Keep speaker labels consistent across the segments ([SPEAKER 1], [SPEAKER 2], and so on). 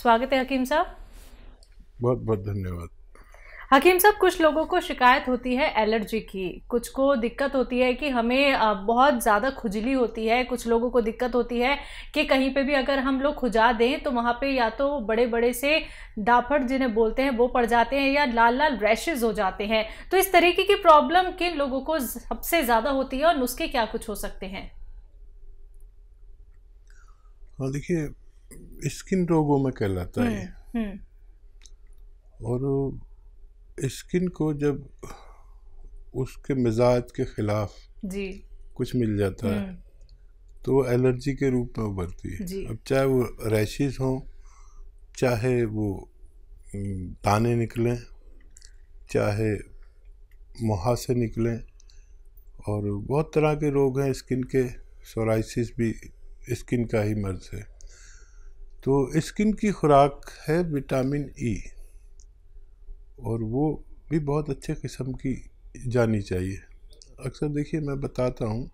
[SPEAKER 1] स्वागत है हकीम साहब।
[SPEAKER 2] बहुत बहुत धन्यवाद।
[SPEAKER 1] हकीम साहब कुछ लोगों को शिकायत होती है एलर्जी की कुछ को दिक्कत होती है कि हमें बहुत ज़्यादा खुजली होती है कुछ लोगों को दिक्कत होती है कि कहीं पे भी अगर हम लोग खुजा दें तो वहाँ पे या तो बड़े बड़े से डाफट जिन्हें बोलते हैं वो पड़ जाते हैं या लाल लाल रैशेज हो जाते हैं। तो इस तरीके की प्रॉब्लम किन लोगों को सबसे ज़्यादा होती है और नुस्खे क्या कुछ हो सकते हैं?
[SPEAKER 2] हाँ देखिए स्किन रोगों में कहलाता है। हम्म, हम्म। और स्किन को जब उसके मिजाज के खिलाफ जी। कुछ मिल जाता है हम्म। तो वो एलर्जी के रूप में उभरती है। अब चाहे वो रैशेज हों चाहे वो दाने निकलें चाहे मुहासे निकलें और बहुत तरह के रोग हैं स्किन के सोराइसिस भी स्किन का ही मर्ज है। तो स्किन की खुराक है विटामिन ई e और वो भी बहुत अच्छे किस्म की जानी चाहिए। अक्सर देखिए मैं बताता हूँ,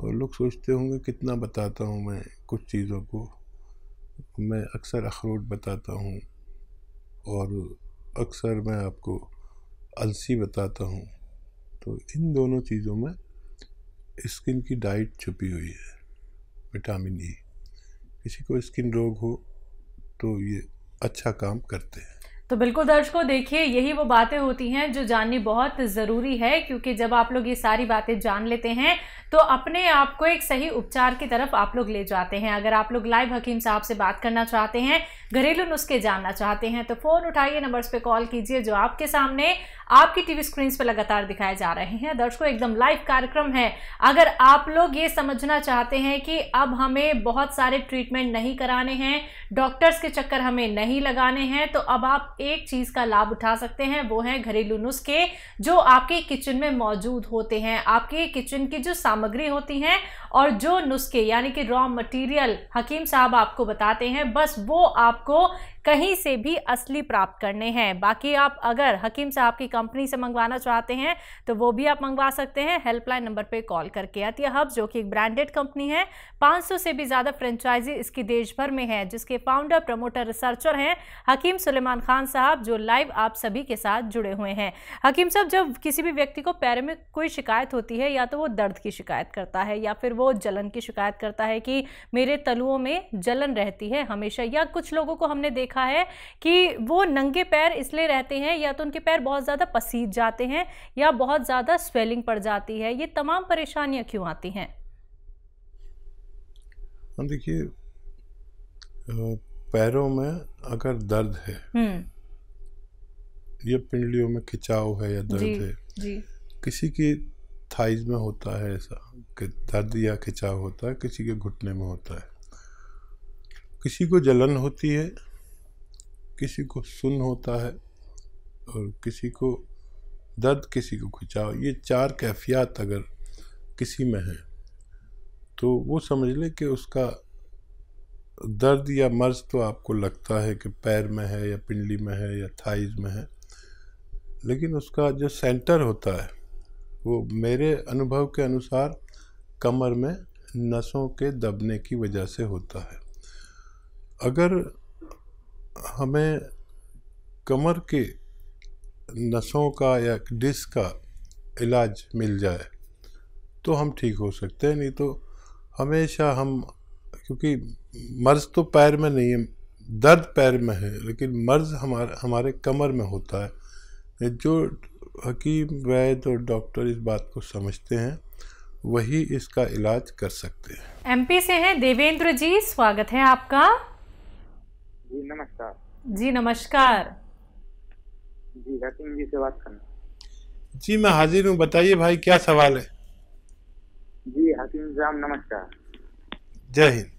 [SPEAKER 2] और लोग सोचते होंगे कितना बताता हूँ मैं कुछ चीज़ों को। मैं अक्सर अखरोट बताता हूँ, और अक्सर मैं आपको अलसी बताता हूँ। तो इन दोनों चीज़ों में स्किन की डाइट छुपी हुई है, विटामिन ई। किसी को स्किन रोग हो तो ये अच्छा काम करते हैं।
[SPEAKER 1] तो बिल्कुल दर्शकों, देखिए, यही वो बातें होती हैं जो जाननी बहुत ज़रूरी है, क्योंकि जब आप लोग ये सारी बातें जान लेते हैं तो अपने आप को एक सही उपचार की तरफ़ आप लोग ले जाते हैं। अगर आप लोग लाइव हकीम साहब से बात करना चाहते हैं, घरेलू नुस्खे जानना चाहते हैं तो फ़ोन उठाइए, नंबर्स पे कॉल कीजिए, जो आपके सामने आपकी टीवी स्क्रीन पर लगातार दिखाए जा रहे हैं। दर्शकों, एकदम लाइव कार्यक्रम है। अगर आप लोग ये समझना चाहते हैं कि अब हमें बहुत सारे ट्रीटमेंट नहीं कराने हैं, डॉक्टर्स के चक्कर हमें नहीं लगाने हैं तो अब आप एक चीज़ का लाभ उठा सकते हैं, वो है घरेलू नुस्खे, जो आपके किचन में मौजूद होते हैं। आपके किचन की जो सामग्री होती हैं और जो नुस्खे, यानी कि रॉ मटेरियल हकीम साहब आपको बताते हैं, बस वो आपको कहीं से भी असली प्राप्त करने हैं। बाकी आप अगर हकीम साहब की कंपनी से मंगवाना चाहते हैं तो वो भी आप मंगवा सकते हैं। हेल्पलाइन नंबर पर कॉल करके अतिया हब, जो कि एक ब्रांडेड कंपनी है 500 से भी ज़्यादा फ्रेंचाइजी इसकी देश भर में है, जिसके फाउंडर, प्रमोटर, रिसर्चर हैं हकीम सुलेमान खान साहब, जो लाइव आप सभी के साथ जुड़े हुए हैं। हकीम साहब, जब किसी भी व्यक्ति को पैर में कोई शिकायत होती है, या तो वो दर्द की शिकायत करता है, या फिर वो जलन की शिकायत करता है कि मेरे तलुओं में जलन रहती है हमेशा, या कुछ लोगों को हमने देखा है कि वो नंगे पैर इसलिए रहते हैं या तो उनके पैर बहुत ज़्यादा पसीज जाते हैं या बहुत ज़्यादा स्वेलिंग पड़ जाती है ये तमाम परेशानियाँ क्यों आती हैं
[SPEAKER 2] हाँ, देखिए पैरों में अगर दर्द है हम्म। या पिंडलियों में खिंचाव है या दर्द जी, है जी। किसी की थाइज में होता है ऐसा कि दर्द या खिंचाव होता है किसी के घुटने में होता है किसी को जलन होती है किसी को सुन होता है और किसी को दर्द किसी को खिंचाव ये चार कैफियत अगर किसी में है तो वो समझ ले कि उसका दर्द या मर्ज तो आपको लगता है कि पैर में है या पिंडली में है या थाइज में है, लेकिन उसका जो सेंटर होता है, वो मेरे अनुभव के अनुसार कमर में नसों के दबने की वजह से होता है। अगर हमें कमर के नसों का या डिस्क का इलाज मिल जाए तो हम ठीक हो सकते हैं। नहीं तो हमेशा हम, क्योंकि मर्ज तो पैर में नहीं है, दर्द पैर में है, लेकिन मर्ज हमारे हमारे कमर में होता है। जो हकीम, वैद और डॉक्टर इस बात को समझते हैं, वही इसका इलाज कर सकते हैं।
[SPEAKER 1] एमपी से हैं देवेंद्र जी, स्वागत है आपका।
[SPEAKER 3] जी नमस्कार।
[SPEAKER 1] जी नमस्कार।
[SPEAKER 3] जी हकीम जी से बात करना।
[SPEAKER 2] जी मैं हाजिर हूँ। बताइए भाई क्या सवाल है?
[SPEAKER 3] जी हकीम साहब नमस्कार।
[SPEAKER 2] जय हिंद।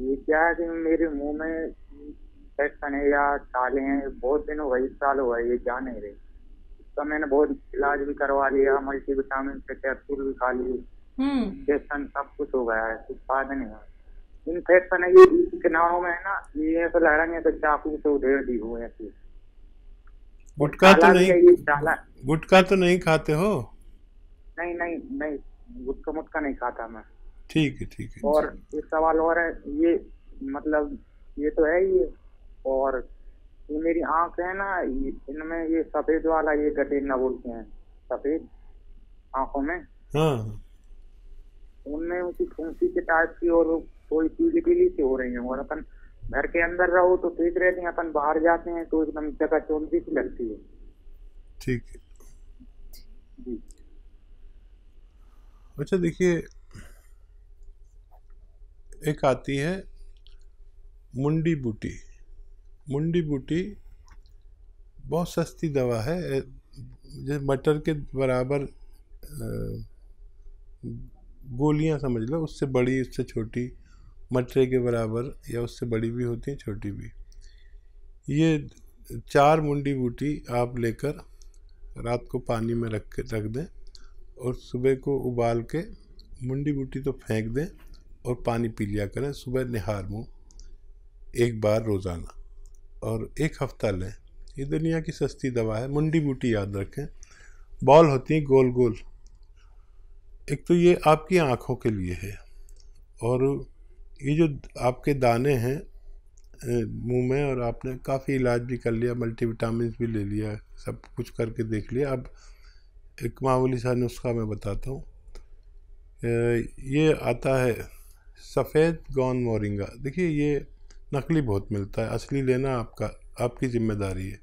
[SPEAKER 3] ये क्या है कि मेरे मुँह में इन्फेक्शन है या छाले हैं? बहुत दिन हो गए साल हो गए ये जा नहीं रहे। इसका मैंने बहुत इलाज भी करवा लिया मल्टी विटामिन से कैप्सूल भी खा लिए। इंजेक्शन हम्म। सब कुछ हो गया है कुछ फ़ायदा नहीं हुआ। इन्फेक्शन है ये किनारों में है ना ये ऐसा लग रहा है तो चाकू से उधेड़ दी हुए ऐसी।
[SPEAKER 2] गुटखा तो नहीं गुटखा तो नहीं खाते हो?
[SPEAKER 3] नहीं नहीं नहीं गुटखा मुटका नहीं खाता मैं।
[SPEAKER 2] ठीक है ठीक है।
[SPEAKER 3] और एक सवाल और है ये मतलब ये तो है ही और ये मेरी आँख है ना इनमें ये सफ़ेद वाला ये गड्ढे न बोलते हैं सफ़ेद आँखों में। हाँ। उनमें उनकी फूंसी के टाइप की और पीली पीली सी हो रही है। और अपन घर के अंदर रहो तो ठीक रहते हैं अपन बाहर जाते हैं तो एकदम जगह चौंधी सी लगती है।
[SPEAKER 2] ठीक है। अच्छा देखिए एक आती है मुंडी बूटी। मुंडी बूटी बहुत सस्ती दवा है जैसे मटर के बराबर गोलियाँ समझ लो उससे बड़ी उससे छोटी। मटरे के बराबर या उससे बड़ी भी होती हैं, छोटी भी। ये चार मुंडी बूटी आप लेकर रात को पानी में रख के, रख दें और सुबह को उबाल के मुंडी बूटी तो फेंक दें और पानी पी लिया करें। सुबह निहार मुँह, एक बार रोज़ाना। और एक हफ़्ता लें। ये दुनिया की सस्ती दवा है। मुंडी बूटी याद रखें। बॉल होती हैं गोल गोल एक तो ये आपकी आँखों के लिए है। और ये जो आपके दाने हैं मुँह में और आपने काफ़ी इलाज भी कर लिया मल्टीविटामिन भी ले लिया, सब कुछ करके देख लिया। अब एक मामूली सा नुस्खा मैं बताता हूँ। ये आता है सफ़ेद गौन मोरिंगा। देखिए, ये नकली बहुत मिलता है, असली लेना आपका, आपकी ज़िम्मेदारी है।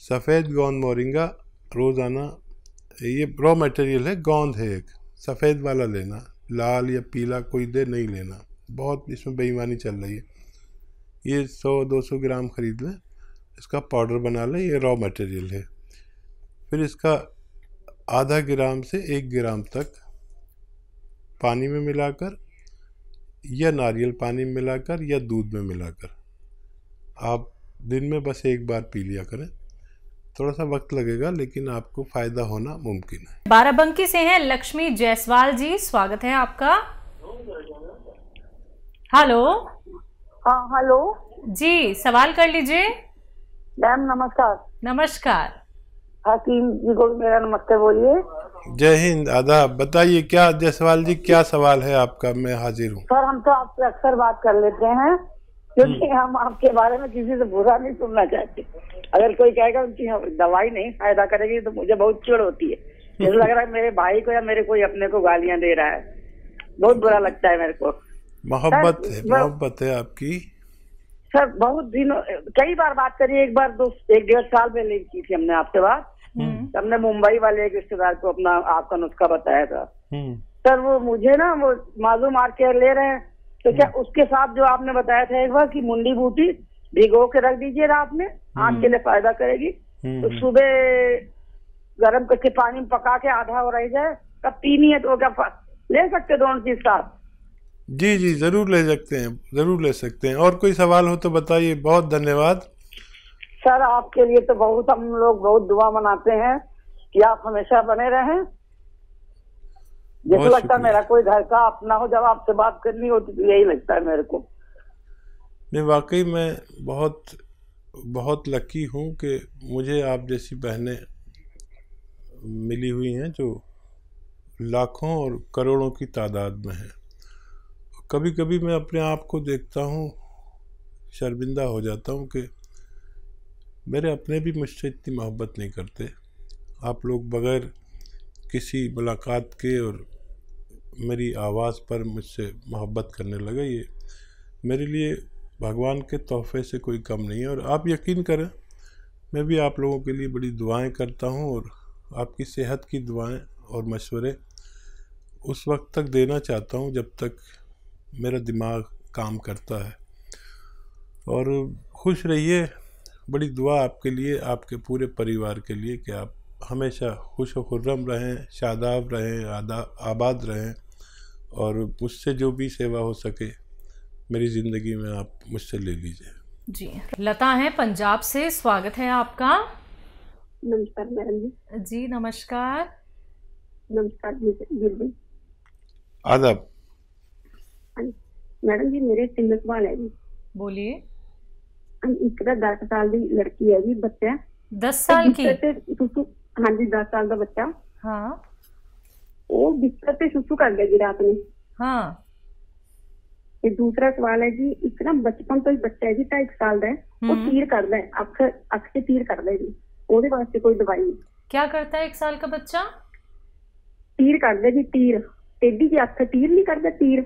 [SPEAKER 2] सफ़ेद गौन मोरिंगा रोज़ाना, ये रॉ मटेरियल है, गोंद है एक। सफ़ेद वाला लेना, लाल या पीला कोई दे नहीं लेना। बहुत इसमें बेईमानी चल रही है। ये सौ, दो सौ ग्राम ख़रीद लें, इसका पाउडर बना लें, ये रॉ मटेरियल है। फिर इसका आधा ग्राम से एक ग्राम तक पानी में मिलाकर या नारियल पानी में मिलाकर या दूध में मिलाकर आप दिन में बस एक बार पी लिया करें। थोड़ा सा वक्त लगेगा, लेकिन आपको फ़ायदा होना मुमकिन है।
[SPEAKER 1] बाराबंकी से हैं लक्ष्मी जायसवाल जी, स्वागत है आपका। हेलो।
[SPEAKER 4] हाँ हेलो।
[SPEAKER 1] जी सवाल कर लीजिए।
[SPEAKER 4] मैम नमस्कार।
[SPEAKER 1] नमस्कार।
[SPEAKER 4] हकीम जी को मेरा नमस्ते बोलिए।
[SPEAKER 2] जय हिंद आदाब। बताइए क्या जयसवाल जी क्या सवाल है आपका? मैं हाजिर हूँ।
[SPEAKER 4] सर हम तो आपसे अक्सर बात कर लेते हैं क्योंकि हम्म। हम आपके बारे में किसी से बुरा नहीं सुनना चाहते। अगर कोई कहेगा उनकी दवाई नहीं फ़ायदा करेगी तो मुझे बहुत चिड़ होती है। मुझे लग रहा है मेरे भाई को या मेरे कोई अपने को गालियाँ दे रहा है। बहुत बुरा लगता है मेरे को।
[SPEAKER 2] मोहब्बत है मोहब्बत है आपकी।
[SPEAKER 4] सर बहुत दिनों कई बार बात करी एक बार दो एक डेढ़ साल पहले की थी हमने आपसे बात। हम्म। हमने मुंबई वाले एक रिश्तेदार को अपना आपका नुस्खा बताया था। हम्म। सर वो मुझे ना वो मालूम आर केयर ले रहे हैं। तो क्या हम्म। उसके साथ जो आपने बताया था एक बार की मुंडी बूटी भिगो के रख दीजिए रात में आँख के लिए फ़ायदा करेगी। तो सुबह गर्म करके पानी में पका के आधा हो रह जाए कब पीनी है तो क्या ले सकते दोनों चीज़ साथ?
[SPEAKER 2] जी जी ज़रूर ले सकते हैं ज़रूर ले सकते हैं। और कोई सवाल हो तो बताइए। बहुत धन्यवाद।
[SPEAKER 4] सर आपके लिए तो बहुत हम लोग बहुत दुआ मनाते हैं कि आप हमेशा बने रहें। जैसे लगता है मेरा कोई घर का अपना हो जब आपसे बात करनी होती तो यही लगता है मेरे को।
[SPEAKER 2] नहीं वाकई मैं बहुत बहुत लकी हूँ कि मुझे आप जैसी बहनें मिली हुई हैं जो लाखों और करोड़ों की तादाद में हैं। कभी कभी मैं अपने आप को देखता हूँ, शर्मिंदा हो जाता हूँ कि मेरे अपने भी मुझसे इतनी मोहब्बत नहीं करते। आप लोग बग़ैर किसी मुलाकात के और मेरी आवाज़ पर मुझसे मोहब्बत करने लगे, ये मेरे लिए भगवान के तोहफे से कोई कम नहीं है। और आप यकीन करें, मैं भी आप लोगों के लिए बड़ी दुआएँ करता हूँ और आपकी सेहत की दुआएँ और मशवरे उस वक्त तक देना चाहता हूँ जब तक मेरा दिमाग काम करता है। और खुश रहिए बड़ी दुआ आपके लिए आपके पूरे परिवार के लिए कि आप हमेशा खुश खुर्रम रहें शादाब रहें आदा आबाद रहें और मुझसे जो भी सेवा हो सके मेरी ज़िंदगी में आप मुझसे ले लीजिए।
[SPEAKER 1] जी। लता है पंजाब से स्वागत है आपका।
[SPEAKER 5] नमस्कार मैडम जी।
[SPEAKER 1] जी नमस्कार।
[SPEAKER 5] नमस्कार
[SPEAKER 2] आदाब।
[SPEAKER 5] मैडम जी मेरे तीन सवाल है जी
[SPEAKER 1] बोलिए
[SPEAKER 5] ਇੱਕ ਦਾ 10 ਸਾਲ ਦੀ ਲੜਕੀ ਹੈ ਜੀ ਬੱਚਾ
[SPEAKER 1] 10 ਸਾਲ ਕੀ
[SPEAKER 5] ਸੁਸੂ ਹਾਂਜੀ 10 ਸਾਲ ਦਾ ਬੱਚਾ
[SPEAKER 1] ਹਾਂ
[SPEAKER 5] ਉਹ ਬਿਸਤਰ ਤੇ ਸੁਸੂ ਕਰ ਗਿਆ ਜੀ ਰਾਤ ਨੂੰ
[SPEAKER 1] ਹਾਂ
[SPEAKER 5] ये दूसरा सवाल है जी इतना बचपन तो बच्चा है जी ढाई साल का है वो
[SPEAKER 1] हम्म।
[SPEAKER 5] तीर कर है अख अख से तीर कर है जी ਉਹਦੇ ਵਾਸਤੇ ਕੋਈ ਦਵਾਈ ਨਹੀਂ
[SPEAKER 1] क्या करता है एक साल का बच्चा
[SPEAKER 5] तीर करदा जी तीर टेढ़ी जी अख तीर नहीं करदा तीर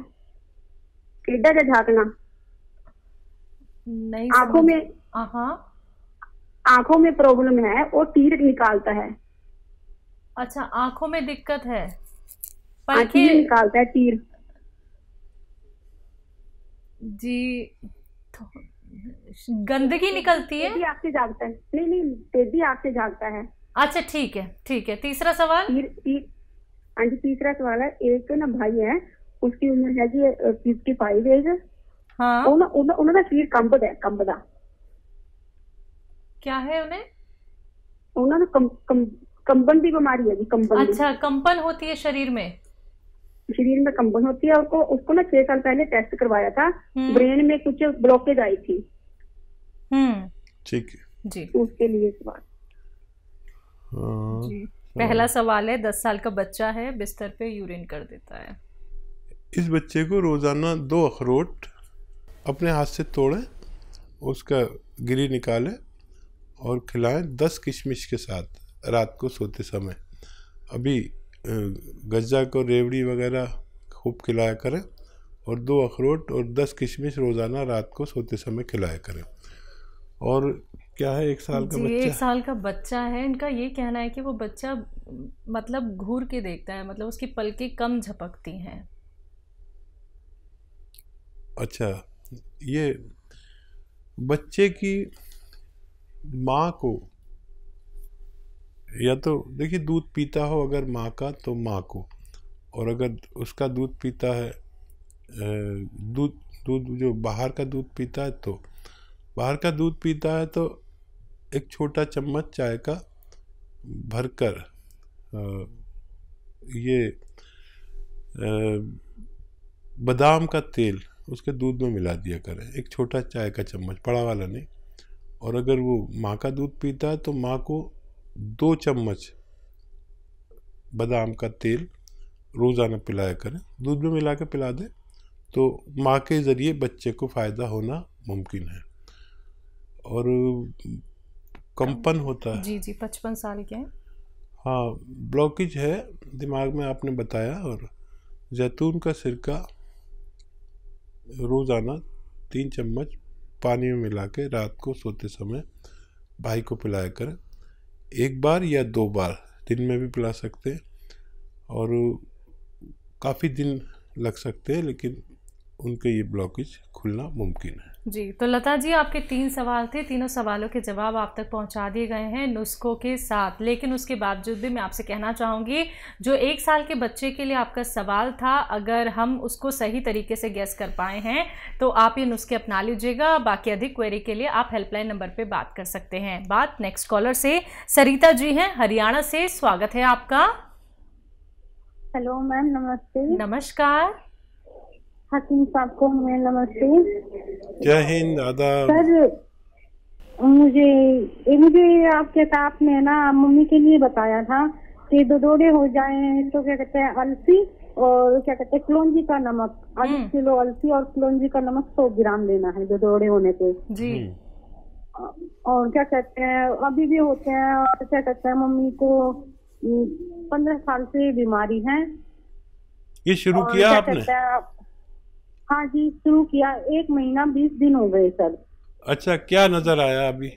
[SPEAKER 5] टेढ़ा जा झाकना।
[SPEAKER 1] नहीं
[SPEAKER 5] आँखों में
[SPEAKER 1] हाँ
[SPEAKER 5] आँखों में प्रॉब्लम है वो तीर निकालता है।
[SPEAKER 1] अच्छा आँखों में दिक्कत है।
[SPEAKER 5] तीर निकालता है तीर।
[SPEAKER 1] जी तो गंदगी निकलती है?
[SPEAKER 5] टेढ़ी आँख से जागता है। नहीं नहीं टेढ़ी आँख से जागता है।
[SPEAKER 1] अच्छा ठीक है ठीक है। तीसरा सवाल?
[SPEAKER 5] हाँ जी तीसरा सवाल है। एक ना भाई है उसकी उम्र है जी फिफ्टी फाइव एज
[SPEAKER 1] हाँ
[SPEAKER 5] ਉਹਨਾਂ ਉਹਨਾਂ ਉਹਨਾਂ ਦਾ ਸਰੀਰ ਕੰਬਦਾ ਹੈ ਕੰਬਦਾ
[SPEAKER 1] क्या है उन्हें
[SPEAKER 5] ਉਹਨਾਂ ਨੂੰ ਕੰਬ- ਕੰਬ- कंबन की बीमारी है जी कंबन की।
[SPEAKER 1] अच्छा कंपन होती है शरीर में
[SPEAKER 5] शरीर में कंबन होती है उसको उसको ना छह साल पहले टेस्ट करवाया था
[SPEAKER 1] हम्म।
[SPEAKER 5] ब्रेन में कुछ ब्लॉकेज आई थी
[SPEAKER 1] हम्म
[SPEAKER 2] ठीक है
[SPEAKER 1] जी
[SPEAKER 5] उसके लिए सवाल
[SPEAKER 2] हाँ,
[SPEAKER 1] जी पहला सवाल है दस साल का बच्चा है बिस्तर पे यूरिन कर देता है
[SPEAKER 2] इस बच्चे को रोज़ाना दो अखरोट अपने हाथ से तोड़ें उसका गिरी निकालें और खिलाएँ दस किशमिश के साथ रात को सोते समय। अभी गज्जा को रेवड़ी वगैरह खूब खिलाया करें और दो अखरोट और दस किशमिश रोज़ाना रात को सोते समय खिलाया करें। और क्या है एक साल का
[SPEAKER 1] जी एक साल का बच्चा है। इनका ये कहना है कि वो बच्चा मतलब घूर के देखता है मतलब उसकी पलकें कम झपकती हैं।
[SPEAKER 2] अच्छा ये बच्चे की माँ को, या तो देखिए, दूध पीता हो अगर माँ का तो माँ को, और अगर उसका दूध पीता है दूध दूध जो बाहर का दूध पीता है तो बाहर का दूध पीता है तो एक छोटा चम्मच चाय का भरकर ये बादाम का तेल उसके दूध में मिला दिया करें। एक छोटा चाय का चम्मच बड़ा वाला नहीं। और अगर वो माँ का दूध पीता है तो माँ को दो चम्मच बादाम का तेल रोज़ाना पिलाया करें। दूध में मिला के पिला दें तो माँ के ज़रिए बच्चे को फ़ायदा होना मुमकिन है। और कंपन होता है।
[SPEAKER 1] जी जी पचपन साल के हैं।
[SPEAKER 2] हाँ ब्लॉकेज है दिमाग में आपने बताया। और जैतून का सिरका रोज़ाना तीन चम्मच पानी में मिला के रात को सोते समय भाई को पिलाया करें। एक बार या दो बार दिन में भी पिला सकते हैं और काफ़ी दिन लग सकते हैं, लेकिन उनके ये ब्लॉकेज खुलना मुमकिन है।
[SPEAKER 1] जी तो लता जी आपके तीन सवाल थे तीनों सवालों के जवाब आप तक पहुँचा दिए गए हैं नुस्खों के साथ। लेकिन उसके बावजूद भी मैं आपसे कहना चाहूँगी जो एक साल के बच्चे के लिए आपका सवाल था अगर हम उसको सही तरीके से गैस कर पाए हैं तो आप ये नुस्खे अपना लीजिएगा। बाकी अधिक क्वेरी के लिए आप हेल्पलाइन नंबर पर बात कर सकते हैं। बात नेक्स्ट कॉलर से सरिता जी हैं हरियाणा से स्वागत है आपका।
[SPEAKER 5] हेलो मैम नमस्ते।
[SPEAKER 1] नमस्कार।
[SPEAKER 5] हकीम साहब को मैं नमस्ते।
[SPEAKER 2] जय हिंद आदाब।
[SPEAKER 5] सर मुझे ये मुझे आपके साथ में ना मम्मी के लिए बताया था कि दो हो जाए तो क्या कहते हैं अलसी और क्या कहते हैं कलौंजी का नमक। आधा
[SPEAKER 1] हम्म।
[SPEAKER 5] किलो अलसी और कलौंजी का नमक सौ ग्राम लेना है दो होने पे।
[SPEAKER 1] जी।
[SPEAKER 5] और क्या कहते हैं अभी भी होते हैं और क्या कहते हैं मम्मी को पंद्रह साल से बीमारी है।
[SPEAKER 2] ये शुरू किया
[SPEAKER 5] क्या
[SPEAKER 2] आपने?
[SPEAKER 5] हैं, जी शुरू किया। एक महीना बीस दिन हो गए सर।
[SPEAKER 2] अच्छा क्या नज़र आया अभी?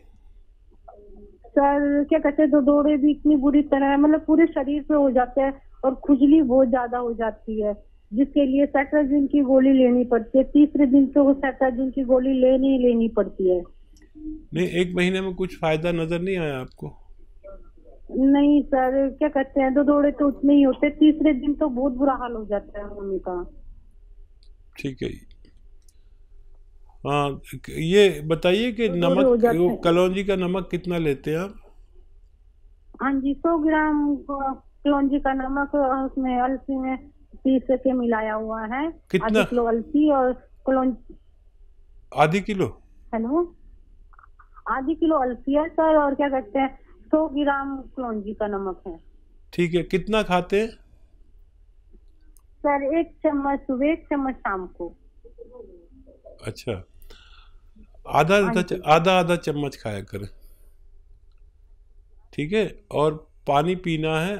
[SPEAKER 5] सर क्या कहते हैं दो दौड़े भी इतनी बुरी तरह है मतलब पूरे शरीर पे हो जाते हैं और खुजली बहुत ज़्यादा हो जाती है जिसके लिए सेट्राजिन की गोली लेनी पड़ती है। तीसरे दिन तो वो सेट्राजिन की गोली लेनी ही लेनी पड़ती है।
[SPEAKER 2] नहीं एक महीने में कुछ फ़ायदा नज़र नहीं आया आपको?
[SPEAKER 5] नहीं सर क्या कहते हैं दो दौड़े तो उतने ही होते तीसरे दिन तो बहुत बुरा हाल हो जाता है मम्मी का।
[SPEAKER 2] ठीक है। हाँ ये बताइए कि
[SPEAKER 5] तो
[SPEAKER 2] नमक वो। कलौंजी का नमक कितना लेते हैं आप?
[SPEAKER 5] हाँ जी सौ ग्राम कलौजी का नमक उसमें अलसी में पीस के मिलाया हुआ है।
[SPEAKER 2] कितना?
[SPEAKER 5] किलो अलसी और कलौंजी
[SPEAKER 2] आधी किलो?
[SPEAKER 5] हेलो? आधी किलो अलसी है सर और क्या कहते हैं? सौ ग्राम कलौजी का नमक है।
[SPEAKER 2] ठीक है कितना खाते हैं?
[SPEAKER 5] सर एक चम्मच सुबह एक चम्मच शाम को।
[SPEAKER 2] अच्छा। आधा आधा आधा आधा चम्मच खाया करें। ठीक है? और पानी पीना है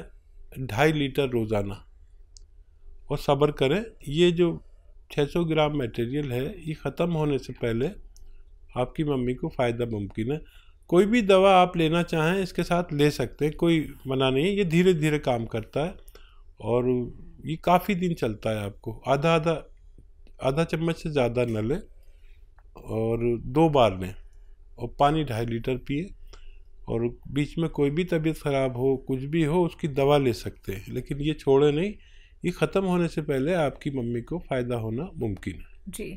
[SPEAKER 2] ढाई लीटर रोज़ाना। और सब्र करें ये जो 600 ग्राम मटेरियल है ये ख़त्म होने से पहले आपकी मम्मी को फ़ायदा मुमकिन है। कोई भी दवा आप लेना चाहें इसके साथ ले सकते हैं कोई मना नहीं है ये धीरे धीरे काम करता है। और ये काफ़ी दिन चलता है आपको। आधा आधा आधा चम्मच से ज़्यादा न लें और दो बार लें और पानी ढाई लीटर पिए और बीच में कोई भी तबीयत ख़राब हो, कुछ भी हो, उसकी दवा ले सकते हैं। लेकिन ये छोड़े नहीं, ये ख़त्म होने से पहले आपकी मम्मी को फ़ायदा होना मुमकिन है।
[SPEAKER 1] जी।